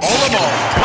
All of them.